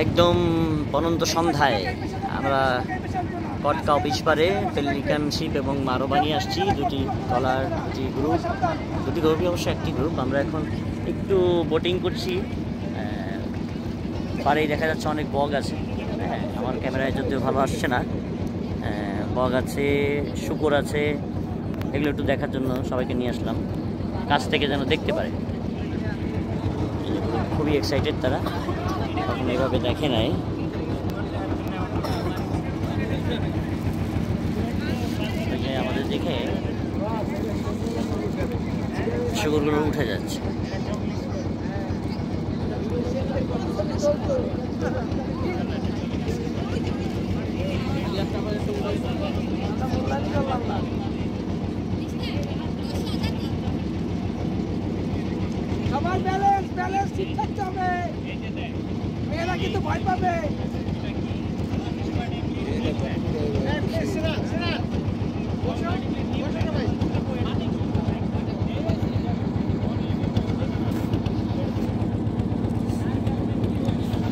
একদম পনন্ত সন্ধ্যায় আমরা কটকা অফিস পারে পেলিকান শিপ এবং মারোবানি আসছি, দুটি টলার দুটি গ্রুপ দুটি গ্রুপই অবশ্য একটি গ্রুপ আমরা এখন একটু বোটিং করছি। পাড়েই দেখা যাচ্ছে অনেক বগ আছে। হ্যাঁ আমার ক্যামেরায় যদিও ভালো আসছে না বগ আছে, শুকর আছে, এগুলো একটু দেখার জন্য সবাইকে নিয়ে আসলাম। কাছ থেকে যেন দেখতে পারে। খুবই এক্সাইটেড তারা। তখন এইভাবে দেখে নাই। আমাদের দেখে শুকুরগুলো উঠে যাচ্ছে। সবার ব্যালেন্স ব্যালেন্স ঠিক থাকতে হবে। কিন্তু ভয় পাবে।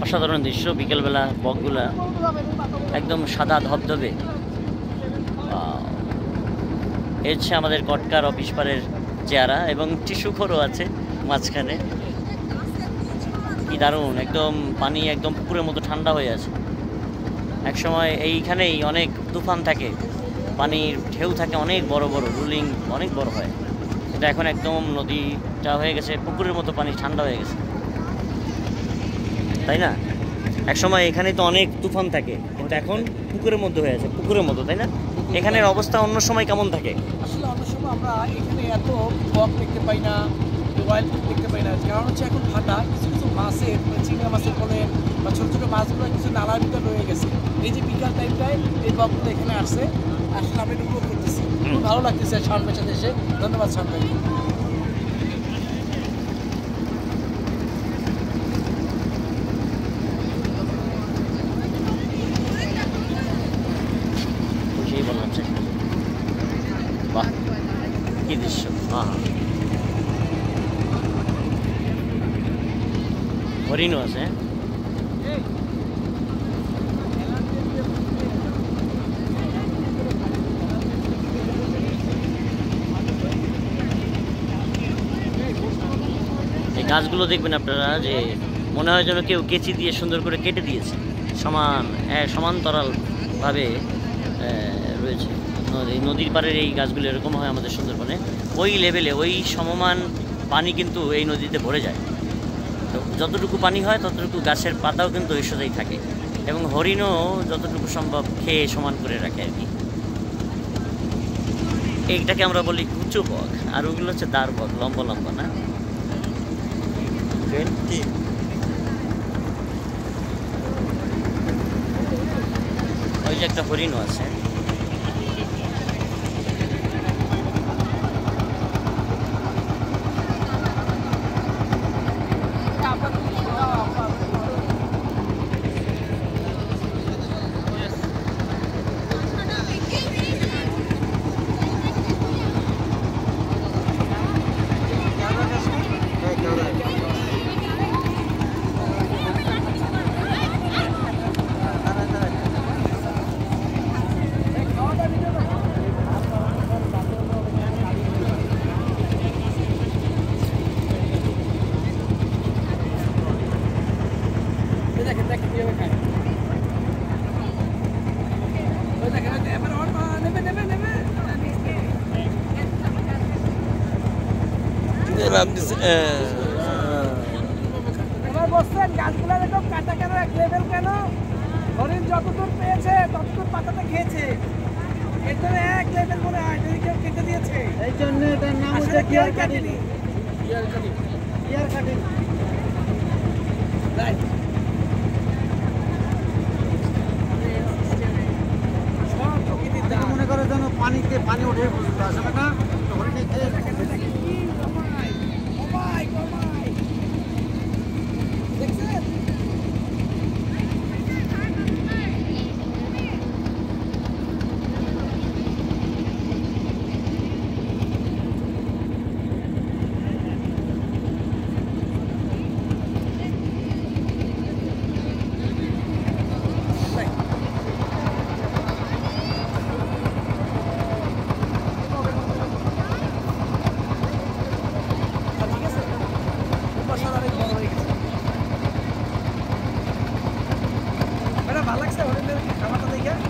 অসাধারণ দৃশ্য, বিকেলবেলা বকগুলা একদম সাদা ধবধবে। এর আমাদের কটকার অফিস পারের চেহারা এবং টিস্যুখরও আছে মাঝখানে। কি দারুণ, একদম পানি একদম পুকুরের মতো ঠান্ডা হয়ে আছে। একসময় এইখানেই অনেক তুফান থাকে, পানির ঢেউ থাকে, অনেক বড় বড়, রুলিং অনেক বড় হয়। এটা এখন একদম নদীটা হয়ে গেছে, পুকুরের মতো পানি ঠান্ডা হয়ে গেছে। তাই না? একসময় এখানে তো অনেক তুফান থাকে, কিন্তু এখন পুকুরের মধ্যে হয়ে আছে, পুকুরের মতো, তাই না? এখানের অবস্থা অন্য সময় কেমন থাকে? আসলে অন্য সময় আমরা এখানে এত দেখতে পাই না ওয়াইল্ড দেখতে পাই না। কারণ হচ্ছে এখন ফাটা কিছু কিছু মাছের মানে চিংড়া মাছের বলেন বা ছোটো ছোটো মাছগুলো কিছু নালার ভিতর রয়ে গেছে। এই যে বিকাল টাইমটায় এই বকগুলো এখানে আসছে। আসলে আমি এটা উপভোগ করতেছি। খুব ভালো লাগতেছে শান পেছাতে এসে। ধন্যবাদ শান ভাই। সেই বললাম যে বাহ কি দৃশ্য। হ্যাঁ হরিণও আছে হ্যাঁ? এই গাছগুলো দেখবেন আপনারা যে মনে হয় যেন কেউ কেচি দিয়ে সুন্দর করে কেটে দিয়েছে। সমান এক সমান্তরালভাবে রয়েছে। নদী, নদীর পাড়ের এই গাছগুলো এরকম হয় আমাদের সুন্দরবনে। ওই লেভেলে ওই সমমান পানি কিন্তু এই নদীতে ভরে যায়। যতটুকু পানি হয় ততটুকু গাছের পাতাও কিন্তু সোজাই থাকে। এবং হরিণও যতটুকু সম্ভব খেয়ে সমান করে রাখে আর কি। এইটাকে আমরা বলি কুচু বক আর ওগুলো হচ্ছে দার বক লম্বা লম্বা না? ওই যে একটা হরিণও আছে। ওই দেখেন, এবার বসছেন গাছগুলো এরকম কাটা কেন এক লেভেল কেন হরিণ যতদূর পেয়েছে ততদূর পাতাটা খেয়েছে এর এক লেভেল মনে হয় যদি কেউ কেটে দিয়েছে এই জন্য এটার নাম হচ্ছে কেউ কাটিনি ইয়ার কাটিনি। কিয়ার কাটিনি। রাইট মনে করে যেন পানিতে পানি উঠে işte. Oraya gel. Kamatada'ya gel.